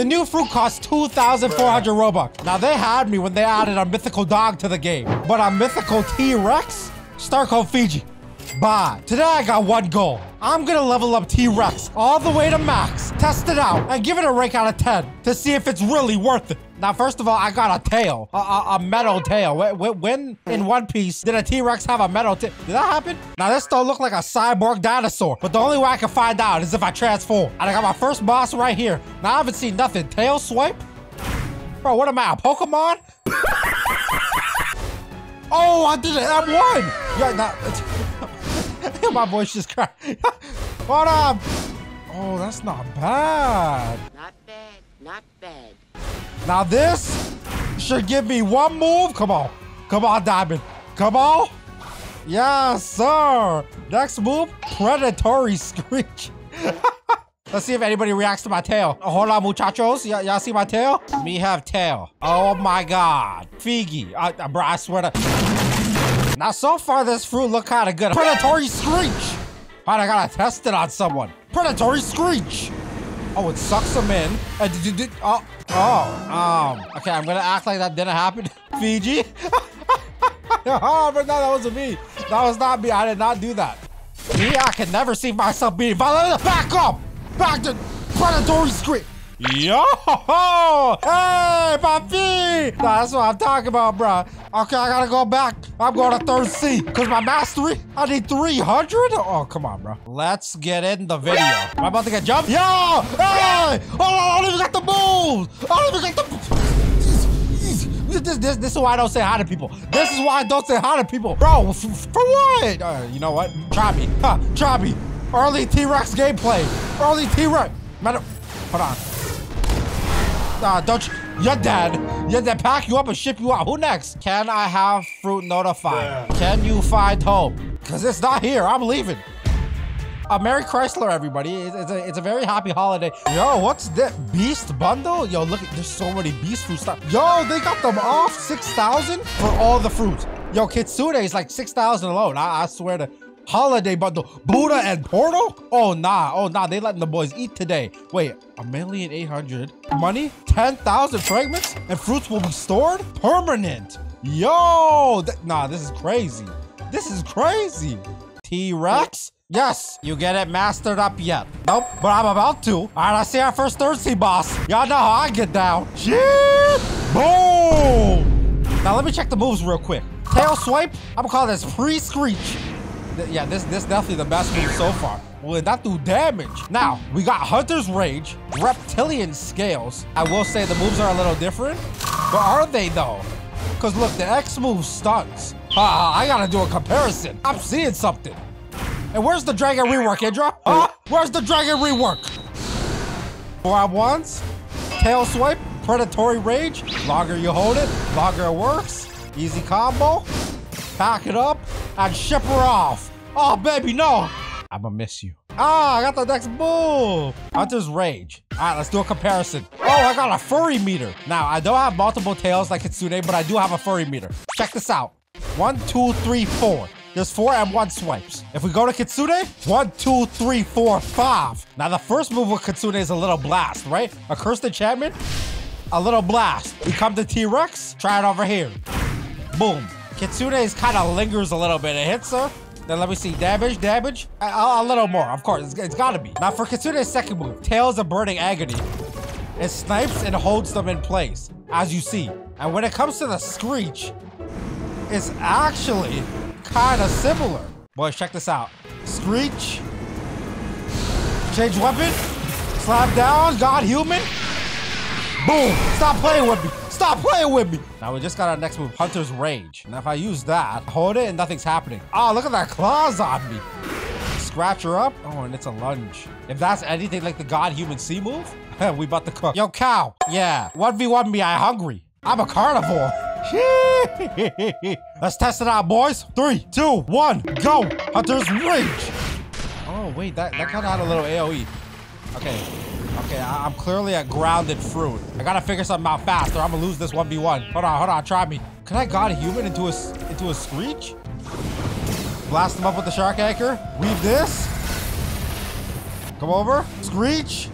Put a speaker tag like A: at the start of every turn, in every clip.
A: The new fruit costs 2,400 Robux. Now, they had me when they added a mythical dog to the game. But a mythical T-Rex? Star code Fiji. Bye. Today I got one goal. I'm gonna level up T-Rex all the way to max, test it out, and give it a rank out of 10 to see if it's really worth it. Now, first of all, I got a tail, a, a, a metal tail. When, when in One Piece did a T-Rex have a metal tail? Did that happen? Now, this don't look like a cyborg dinosaur, but the only way I can find out is if I transform. And I got my first boss right here. Now, I haven't seen nothing. Tail swipe? Bro, what am I, a Pokemon? oh, I did it. I won. Yeah, now, my voice just cracked. what up? Oh, that's not bad.
B: Not bad, not bad.
A: Now this should give me one move. Come on. Come on, Diamond. Come on. Yes, sir. Next move, Predatory Screech. Let's see if anybody reacts to my tail. On, muchachos. y'all see my tail? Me have tail. Oh my god. Fiji. I, bro, I swear to... Now, so far, this fruit look kind of good. Predatory Screech. All right, I gotta test it on someone. Predatory Screech. Oh, it sucks them in. Uh, oh, oh, um, okay, I'm gonna act like that didn't happen. Fiji? oh, but no, that wasn't me. That was not me. I did not do that. Me, I can never see myself being violent. Back up! Back to predatory script. Yo! Hey, papi! Nah, that's what I'm talking about, bro. Okay, I gotta go back. I'm going to third Sea. Because my mastery, I need 300? Oh, come on, bro. Let's get in the video. Am I about to get jumped? Yo! Hey! Oh, I don't even got the moves! I don't even got the... This, this, this is why I don't say hi to people. This is why I don't say hi to people. Bro, for what? Uh, you know what? Try me. Huh, try me. Early T-Rex gameplay. Early T-Rex. Hold on. Uh, don't you... You're dead. You're dead. Pack you up and ship you out. Who next? Can I have fruit notified? Yeah. Can you find home? Because it's not here. I'm leaving. Uh, Merry Chrysler, everybody. It's, it's, a, it's a very happy holiday. Yo, what's that? Beast bundle? Yo, look, at there's so many beast fruit stuff. Yo, they got them off 6,000 for all the fruit. Yo, Kitsune is like 6,000 alone. I, I swear to holiday bundle. Buddha and Portal? Oh, nah. Oh, nah. They letting the boys eat today. Wait, a million eight hundred money? 10,000 fragments? And fruits will be stored? Permanent. Yo, nah, this is crazy. This is crazy. T-Rex? Yes, you get it mastered up yet. Nope, but I'm about to. All right, I see our first thirsty boss. Y'all know how I get down. Yeah, boom. Now let me check the moves real quick. Tail swipe, I'm gonna call this pre-screech yeah, this this definitely the best move so far. Will it not do damage? Now, we got Hunter's Rage, Reptilian Scales. I will say the moves are a little different, but are they though? Because look, the X move stuns. Uh, I gotta do a comparison. I'm seeing something. And where's the Dragon Rework, Indra? Huh? Where's the Dragon Rework? Grab once, Tail Swipe, Predatory Rage. Longer you hold it, longer it works. Easy combo. Pack it up and ship her off. Oh, baby, no. I'ma miss you. Ah, I got the next move. Hunter's Rage. All right, let's do a comparison. Oh, I got a furry meter. Now, I don't have multiple tails like Kitsune, but I do have a furry meter. Check this out. One, two, three, four. There's four M1 swipes. If we go to Kitsune, one, two, three, four, five. Now, the first move with Kitsune is a little blast, right? A cursed enchantment, a little blast. We come to T-Rex, try it over here. Boom. Kitsune kind of lingers a little bit. It hits her, then let me see. Damage, damage. A, a, a little more, of course. it's, it's gotta be. Now for Kitsune's second move, Tails of Burning Agony. It snipes and holds them in place, as you see. And when it comes to the Screech, it's actually kind of similar. Boys, check this out. Screech. Change weapon. Slap down. God human. Boom. Stop playing with me. Stop playing with me. Now we just got our next move, Hunter's Rage. Now if I use that, hold it and nothing's happening. Oh, look at that claws on me. Scratch her up. Oh, and it's a lunge. If that's anything like the God Human C move, we about to cook. Yo, cow. Yeah, 1v1 me, I hungry. I'm a carnivore. Let's test it out, boys. Three, two, one, go. Hunter's Rage. Oh, wait, that, that kind of had a little AoE. Okay, Okay, I am clearly a grounded fruit. I gotta figure something out fast or I'm gonna lose this 1v1. Hold on, hold on, try me. Can I god a human into a, into a screech? Blast him up with the shark anchor. Weave this. Come over. Screech.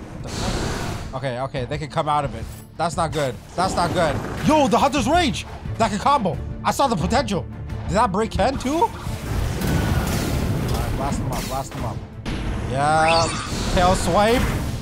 A: Okay, okay, they can come out of it. That's not good. That's not good. Yo, the Hunter's Rage! That can combo. I saw the potential. Did that break Ken too? Alright, blast him up, blast him up. Yeah, tail swipe.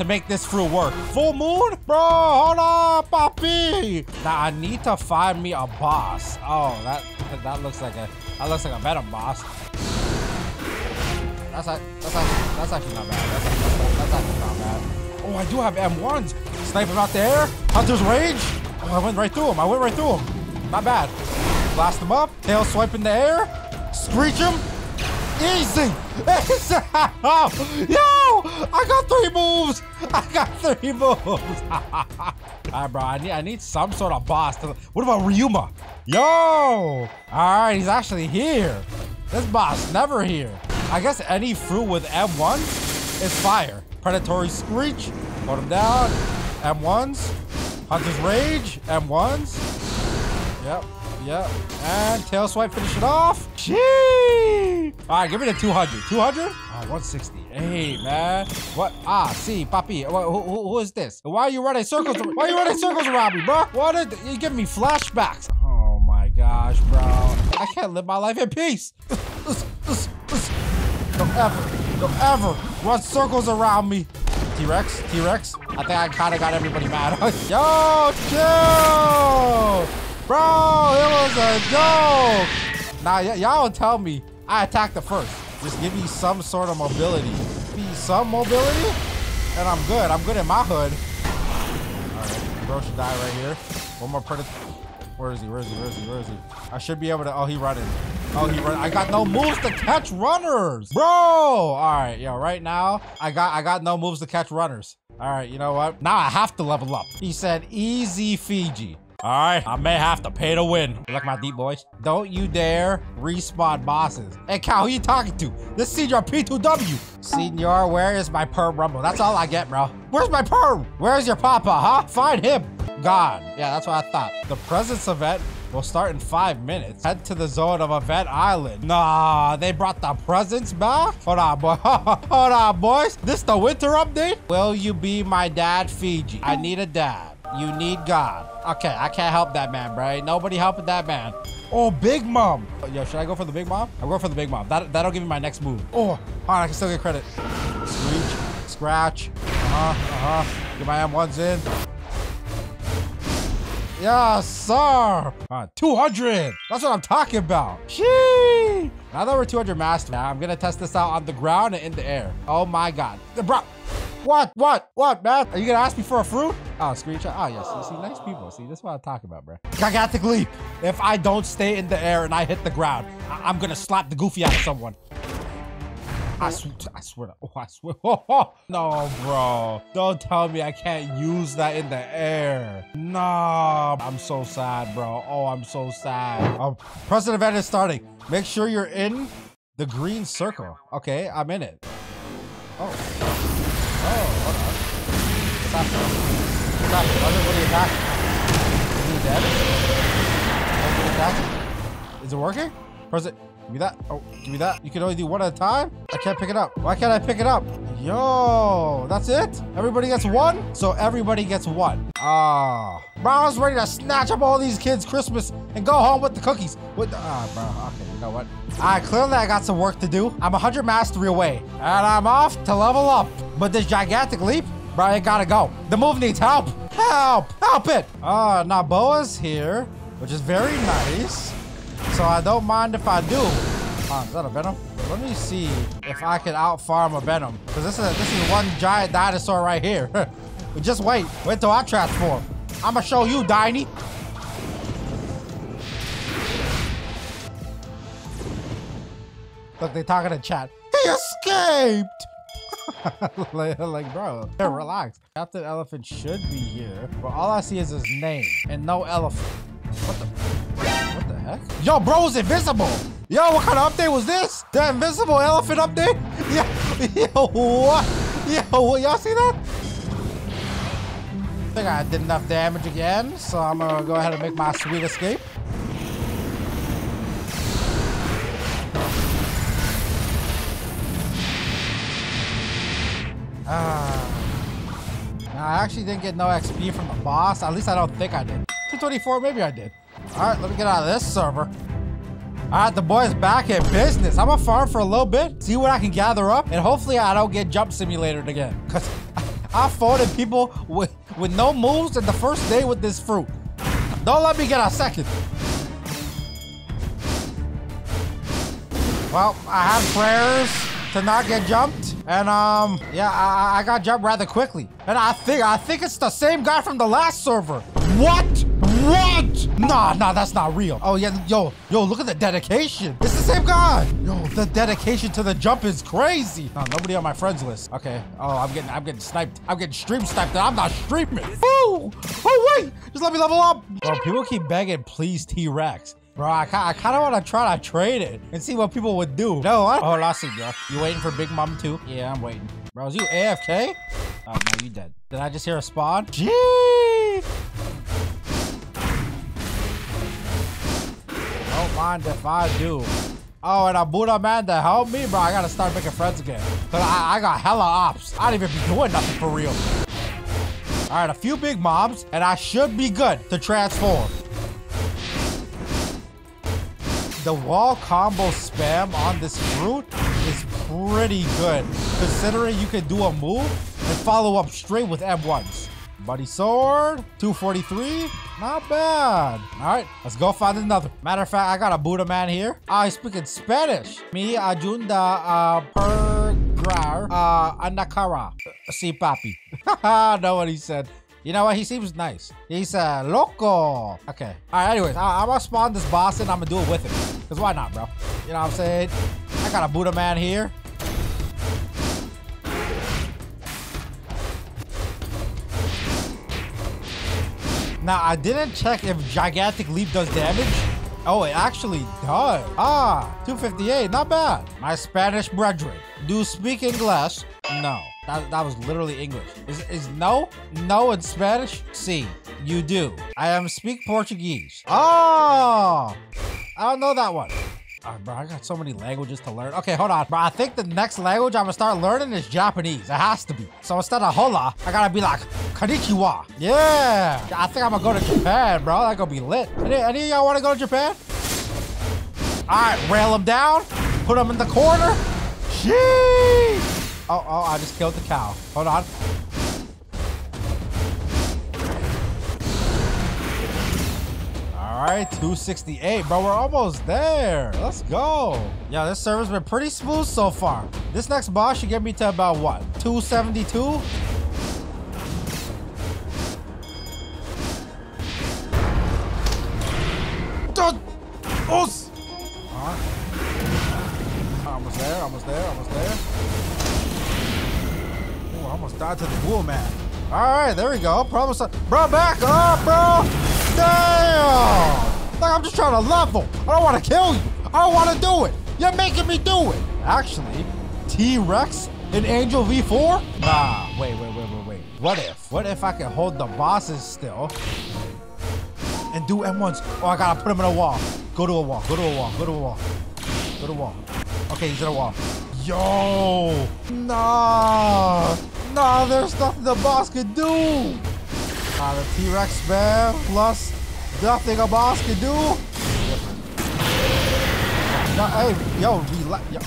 A: to make this fruit work. Full moon? Bro, hold on, papi. Now I need to find me a boss. Oh, that that looks like a that looks like a Venom boss. That's that's actually that's actually not bad. That's, that's, that's actually not bad. Oh, I do have M1s. Snipe him out there. Hunter's Rage. Oh, I went right through him. I went right through him. Not bad. Blast him up. Tail swipe in the air. Screech him. Easy. Easy. Yo, I got three moves. I got three moves. All right, bro. I need, I need some sort of boss. To, what about Ryuma? Yo. All right, he's actually here. This boss never here. I guess any fruit with M1 is fire. Predatory Screech, hold him down. M1s, Hunter's Rage, M1s. Yep, yep. And Tail Swipe, finish it off. Gee! All right, give me the 200. 200? Oh, 160. Hey, man. What? Ah, see, Papi. Who, who, who is this? Why are you running circles? Why are you running circles around me, bro? What? Are, you giving me flashbacks. Oh, my gosh, bro. I can't live my life in peace. Don't ever, don't ever run circles around me. T-Rex, T-Rex. I think I kind of got everybody mad. Yo, chill! Bro, it was a joke. Nah, y'all tell me I attacked the first. Just give me some sort of mobility. Me some mobility, and I'm good. I'm good in my hood. Bro should die right here. One more predator. Where is he? Where is he? Where is he? Where is he? I should be able to. Oh, he running. Oh, he run. I got no moves to catch runners, bro. All right, yo. Right now, I got I got no moves to catch runners. All right, you know what? Now I have to level up. He said easy Fiji. All right, I may have to pay to win. Like my deep boys? Don't you dare respawn bosses. Hey, Cal, who you talking to? This is Senior P2W. Senior, where is my perm rumble? That's all I get, bro. Where's my perm? Where's your papa, huh? Find him. God. Yeah, that's what I thought. The presence event will start in five minutes. Head to the zone of Event Island. Nah, they brought the presents back? Hold on, boy. Hold on, boys. This the winter update? Will you be my dad, Fiji? I need a dad. You need God. Okay, I can't help that man, bro. Nobody helping that man. Oh, Big Mom. Yo, should I go for the Big Mom? I'm going for the Big Mom. That, that'll give me my next move. Oh, all right, I can still get credit. Screech, scratch. Uh-huh, uh-huh. Get my M1s in. Yes, sir. Uh, 200. That's what I'm talking about. Shee. Now that we're 200 master, I'm going to test this out on the ground and in the air. Oh my God. Bro. What? What? What, man? Are you to ask me for a fruit? Oh, screenshot. Oh, yes. You see, nice people. See, this is what I'm talking about, bro. Gigantic leap. If I don't stay in the air and I hit the ground, I am going to slap the goofy out of someone. I, sw I swear. To, oh, I swear. Oh, no, bro. Don't tell me I can't use that in the air. Nah. I'm so sad, bro. Oh, I'm so sad. Um, present event is starting. Make sure you're in the green circle. Okay, I'm in it. Oh. Oh. What's happening? Everybody attack. Is he dead? Everybody attack. Is it working? Present. Give me that. Oh, give me that. You can only do one at a time? I can't pick it up. Why can't I pick it up? Yo, that's it? Everybody gets one? So everybody gets one. Ah. Bro, I was ready to snatch up all these kids' Christmas and go home with the cookies. With the, ah, bro. Okay, you know what? All right, clearly I got some work to do. I'm 100 mastery away. And I'm off to level up. But this gigantic leap, bro, it gotta go. The move needs help. Help! Help it! Uh, Naboa's here, which is very nice so I don't mind if I do. Oh, is that a Venom? Let me see if I can out-farm a Venom. Because this is, this is one giant dinosaur right here. We just wait. Wait till I transform. I'm going to show you, Diney. Look, they talking in chat. He escaped! like, like, bro, relax. Captain Elephant should be here, but all I see is his name and no elephant. What the? What the heck? Yo, bro is invisible. Yo, what kind of update was this? The invisible elephant update? Yo, yo, what? Yo, what? y'all see that? I think I did enough damage again, so I'm gonna go ahead and make my sweet escape. Ah. I actually didn't get no XP from the boss. At least I don't think I did. 224, maybe I did. All right, let me get out of this server. All right, the boy's back in business. I'm gonna farm for a little bit, see what I can gather up, and hopefully I don't get jump simulated again. Cause I fought people with, with no moves in the first day with this fruit. Don't let me get a second. Well, I have prayers to not get jumped. And um, yeah, I, I got jumped rather quickly. And I think I think it's the same guy from the last server. What? What? Nah, nah, that's not real. Oh yeah, yo, yo, look at the dedication. It's the same guy. Yo, the dedication to the jump is crazy. Nah, nobody on my friends list. Okay. Oh, I'm getting, I'm getting sniped. I'm getting stream sniped. I'm not streaming. Oh, oh wait, just let me level up. Bro, people keep begging, please T-Rex. Bro, I, I kind of want to try to trade it and see what people would do. No, what? Oh, I see, bro. You waiting for Big Mom too? Yeah, I'm waiting. Bro, is you AFK? Oh, no, you dead. Did I just hear a spawn? Gee! Don't mind if I do. Oh, and a Buddha man to help me? Bro, I gotta start making friends again. Cause I, I got hella ops. I don't even be doing nothing for real. All right, a few big mobs, and I should be good to transform. The wall combo spam on this fruit is pretty good, considering you can do a move and follow up straight with M1s. Buddy Sword, 243, not bad. All right, let's go find another. Matter of fact, I got a Buddha man here. Ah, he's speaking Spanish. Me, Ajunda, uh, Pergrar, uh, Anakara. See, papi. know what he said. You know what? He seems nice. He's uh, loco. Okay. All right, anyways, I am gonna spawn this boss and I'm gonna do it with him. Because why not, bro? You know what I'm saying? I got a Buddha man here. Now, I didn't check if Gigantic Leap does damage. Oh, it actually does. Ah, 258, not bad. My Spanish brethren, do you speak English? No. That, that was literally English. Is, is no? No in Spanish? See, si, you do. I am speak Portuguese. Oh! I don't know that one. Oh, bro, I got so many languages to learn. Okay, hold on. Bro, I think the next language I'm gonna start learning is Japanese. It has to be. So instead of hola, I gotta be like, konnichiwa. Yeah. I think I'm gonna go to Japan, bro. That gonna be lit. Any, any of y'all wanna go to Japan? All right, rail them down. Put them in the corner. Sheesh. Oh, oh, I just killed the cow. Hold on. All right, 268, bro. We're almost there. Let's go. Yeah, this server's been pretty smooth so far. This next boss should get me to about what? 272? All right, there we go. Promise, bro, back up, bro. Damn. Like I'm just trying to level. I don't want to kill you. I don't want to do it. You're making me do it. Actually, T-Rex in Angel V4? Nah, wait, wait, wait, wait, wait. What if? What if I can hold the bosses still and do M1s? Oh, I gotta put him in a wall. Go to a wall. Go to a wall. Go to a wall. Go to a wall. Okay, he's in a wall. Yo! Nah! Nah, there's nothing the boss can do! Ah, the T-Rex man plus nothing a boss can do? No, hey, yo, relax. Yo,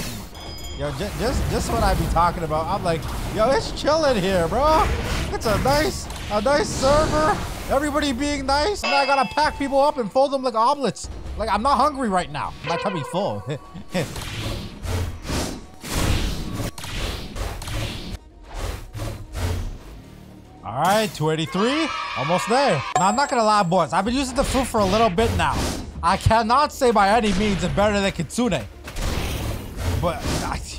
A: yo just, just, just what I be talking about. I'm like, yo, it's chilling here, bro. It's a nice, a nice server. Everybody being nice. And I gotta pack people up and fold them like omelets. Like, I'm not hungry right now. My tummy full. All right, 283, almost there. Now, I'm not gonna lie, boys. I've been using the fruit for a little bit now. I cannot say by any means it's better than Kitsune. But,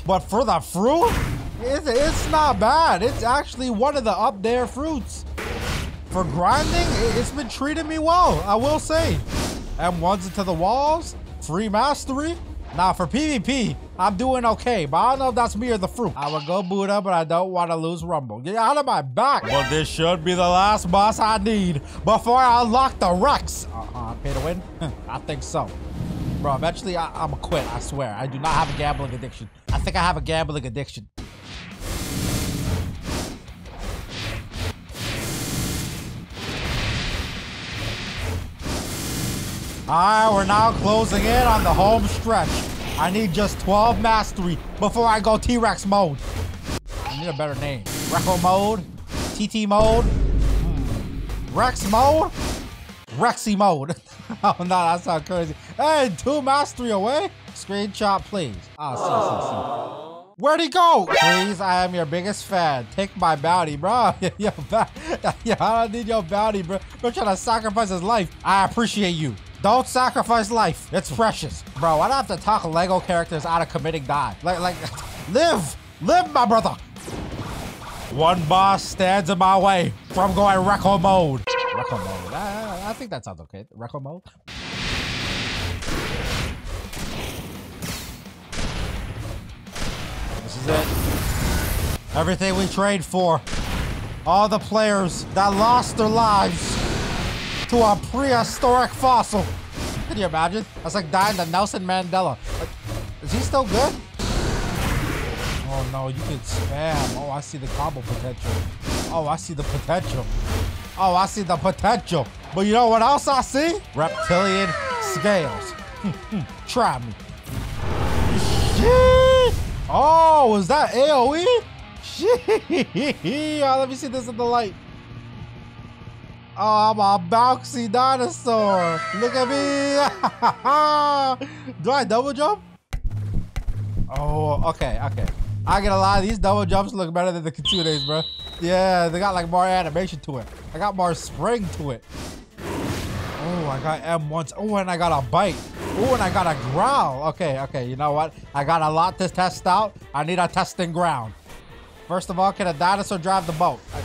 A: but for the fruit, It's, it's not bad. It's actually one of the up there fruits. For grinding, it's been treating me well, I will say. M1s into the walls, free mastery. Now for PvP, I'm doing okay, but I don't know if that's me or the fruit. I would go Buddha, but I don't want to lose Rumble. Get out of my back. Well, this should be the last boss I need before I unlock the Rex. Uh-huh, pay to win? I think so. Bro, eventually I, I'm gonna quit, I swear. I do not have a gambling addiction. I think I have a gambling addiction. Alright, we're now closing in on the home stretch. I need just 12 mastery before I go T-Rex mode. I need a better name. Reco mode? TT mode? Hmm. Rex mode? Rexy mode. oh no, that sounds crazy. Hey, two mastery away? Screenshot, please. Oh, see, see, see. Where'd he go? Please, I am your biggest fan. Take my bounty, bro. yeah, I don't need your bounty, bro. Bro trying to sacrifice his life. I appreciate you. Don't sacrifice life. It's precious. Bro, I don't have to talk Lego characters out of committing die. Like, like, live. Live, my brother. One boss stands in my way from going Reco mode. Reco mode. I, I think that sounds okay. Reco mode. This is it. Everything we trained for. All the players that lost their lives to a prehistoric fossil. Can you imagine? That's like dying to Nelson Mandela. Like, is he still good? Oh no, you can spam. Oh, I see the combo potential. Oh, I see the potential. Oh, I see the potential. But you know what else I see? Reptilian scales. Try me. Oh, was that AoE? Shit. Oh, let me see this in the light. Oh, I'm a bouncy dinosaur. Look at me. Do I double jump? Oh, okay, okay. I get a lot of these double jumps look better than the Kitsunes, bro. Yeah, they got like more animation to it. I got more spring to it. Oh, I got M once. Oh, and I got a bite. Oh, and I got a growl. Okay, okay. You know what? I got a lot to test out. I need a testing ground. First of all, can a dinosaur drive the boat? I,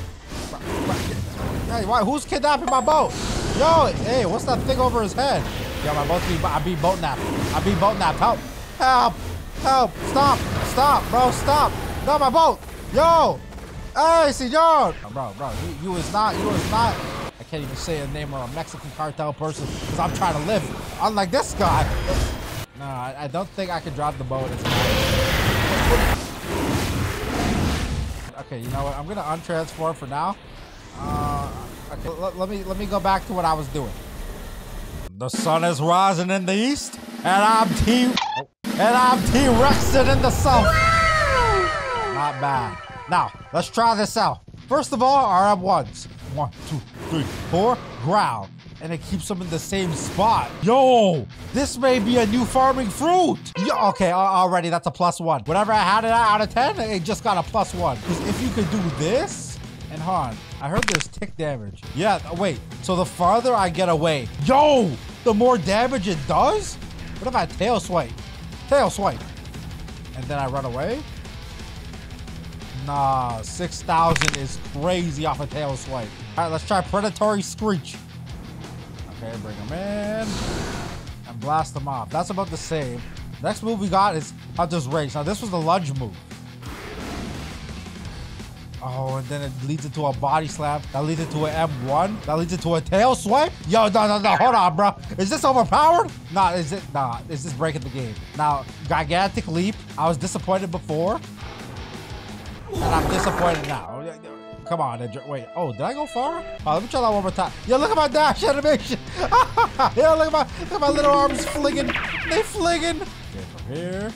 A: Hey, why, who's kidnapping my boat? Yo, hey, what's that thing over his head? Yo, my boat be, I be boat nap. I be boat nap. Help, help, help. Stop, stop, bro, stop. No, my boat. Yo, hey, senor. Oh, bro, bro, you, you is not, you is not. I can't even say a name of a Mexican cartel person because I'm trying to live. Unlike this guy. No, I, I don't think I can drive the boat. Okay, you know what? I'm gonna untransform for now. Uh, okay, let me let me go back to what I was doing. The sun is rising in the east, and I'm T oh, and I'm T Rexing in the south. Not bad. Now let's try this out. First of all, our M1s. One, two, three, four. Growl. And it keeps them in the same spot. Yo, this may be a new farming fruit. Yo, okay, already that's a plus one. Whatever I had it out of 10, it just got a plus one. Because if you could do this, and Han, I heard there's tick damage. Yeah, oh, wait. So the farther I get away, yo, the more damage it does? What if I tail swipe? Tail swipe. And then I run away? Nah, 6,000 is crazy off a tail swipe. All right, let's try Predatory Screech. Okay, bring him in. And blast them off. That's about the same. Next move we got is Hunter's Rage. Now, this was the lunge move. Oh, and then it leads into a body slap. That leads into an M1. That leads into a tail swipe. Yo, no, no, no. Hold on, bro. Is this overpowered? Nah, is it? Nah, is this breaking the game? Now, gigantic leap. I was disappointed before. And I'm disappointed now. Come on, wait. Oh, did I go far? Oh, let me try that one more time. Yo, look at my dash animation. Yo, look at my, look at my little arms flinging. They flinging. Okay, from here.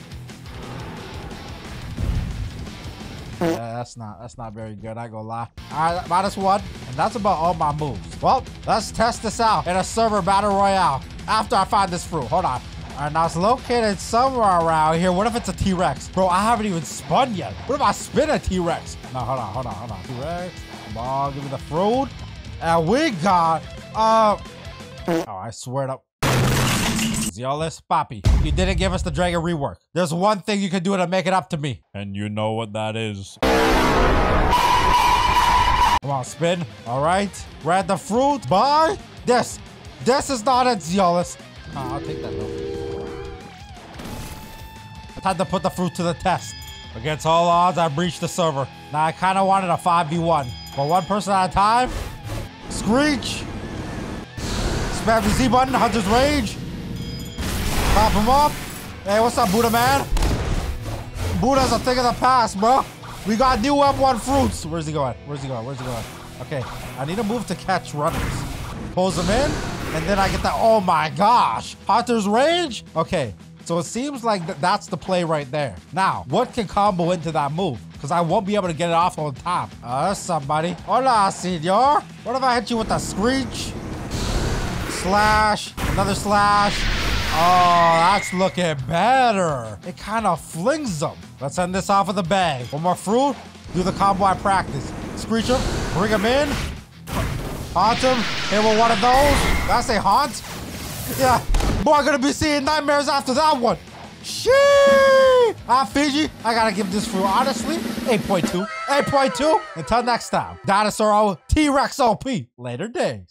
A: Yeah, that's not that's not very good. I go lie. All right, minus one, and that's about all my moves. Well, let's test this out in a server battle royale. After I find this fruit, hold on. All right, now it's located somewhere around here. What if it's a T-Rex? Bro, I haven't even spun yet. What if I spin a T-Rex? No, hold on, hold on, hold on. T-Rex, come on, give me the fruit. And we got, uh, oh, I swear to Zioles, Poppy, you didn't give us the dragon rework. There's one thing you can do to make it up to me.
C: And you know what that is.
A: Come on, spin. All right. Grab the fruit. Buy this. This is not it, Zioles. Oh, ah, I'll take that though. Time to put the fruit to the test. Against all odds, I breached the server. Now I kind of wanted a 5v1, but one person at a time. Screech. Spam the Z button, Hunter's Rage. Pop him up. Hey, what's up, Buddha man? Buddha's a thing of the past, bro. We got new M1 fruits. Where's he going? Where's he going? Where's he going? Okay, I need to move to catch runners. Pulls them in, and then I get that. Oh my gosh. Hunter's Rage? Okay, so it seems like th that's the play right there. Now, what can combo into that move? Because I won't be able to get it off on top. Uh, somebody. Hola, senor. What if I hit you with a screech? Slash. Another slash. Oh, that's looking better. It kind of flings them. Let's end this off with a bang. One more fruit. Do the combo I practice. Screech him. Bring him in. Haunt him. Hit with one of those. Did I say haunt? Yeah. Boy, I'm gonna be seeing nightmares after that one. Shee! Ah, Fiji, I gotta give this fruit, honestly, 8.2. 8.2. Until next time, Dinosaur T-Rex OP. Later days.